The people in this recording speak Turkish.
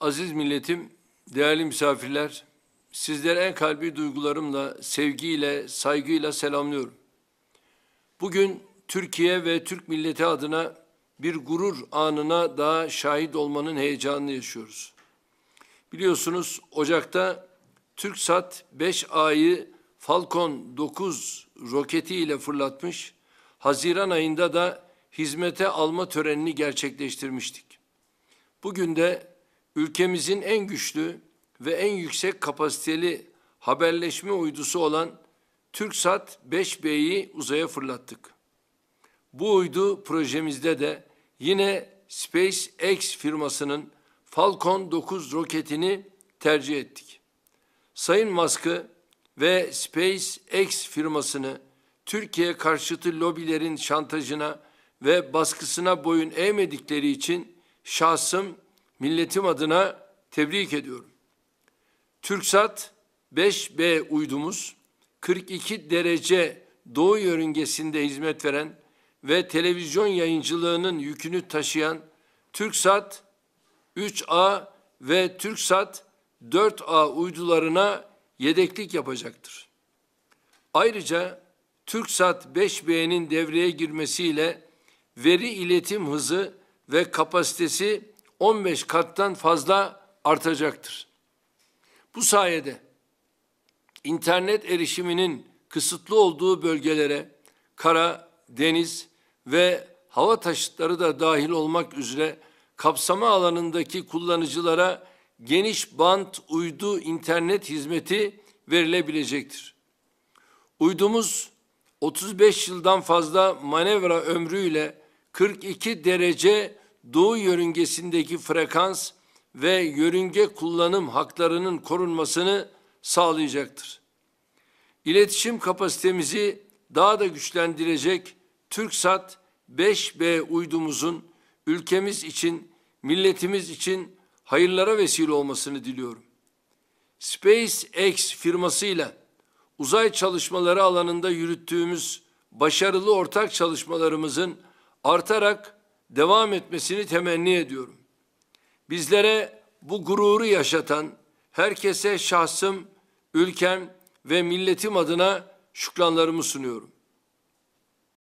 Aziz milletim, değerli misafirler, sizleri en kalbi duygularımla, sevgiyle, saygıyla selamlıyorum. Bugün Türkiye ve Türk milleti adına bir gurur anına daha şahit olmanın heyecanını yaşıyoruz. Biliyorsunuz Ocak'ta TürkSat 5A'yı Falcon 9 roketiyle fırlatmış, Haziran ayında da hizmete alma törenini gerçekleştirmiştik. Bugün de ülkemizin en güçlü ve en yüksek kapasiteli haberleşme uydusu olan TürkSat 5B'yi uzaya fırlattık. Bu uydu projemizde de yine SpaceX firmasının Falcon 9 roketini tercih ettik. Sayın Musk'ı ve SpaceX firmasını Türkiye karşıtı lobilerin şantajına ve baskısına boyun eğmedikleri için şahsım, milletim adına tebrik ediyorum. TürkSat 5B uydumuz 42 derece doğu yörüngesinde hizmet veren ve televizyon yayıncılığının yükünü taşıyan TürkSat 3A ve TürkSat 4A uydularına yedeklik yapacaktır. Ayrıca TürkSat 5B'nin devreye girmesiyle veri iletim hızı ve kapasitesi 15 kattan fazla artacaktır. Bu sayede internet erişiminin kısıtlı olduğu bölgelere kara, deniz ve hava taşıtları da dahil olmak üzere kapsama alanındaki kullanıcılara geniş bant uydu internet hizmeti verilebilecektir. Uydumuz 35 yıldan fazla manevra ömrüyle 42 derece doğu yörüngesindeki frekans ve yörünge kullanım haklarının korunmasını sağlayacaktır. İletişim kapasitemizi daha da güçlendirecek TürkSat 5B uydumuzun ülkemiz için, milletimiz için hayırlara vesile olmasını diliyorum. SpaceX firmasıyla uzay çalışmaları alanında yürüttüğümüz başarılı ortak çalışmalarımızın artarak devam etmesini temenni ediyorum. Bizlere bu gururu yaşatan herkese şahsım, ülkem ve milletim adına şükranlarımı sunuyorum.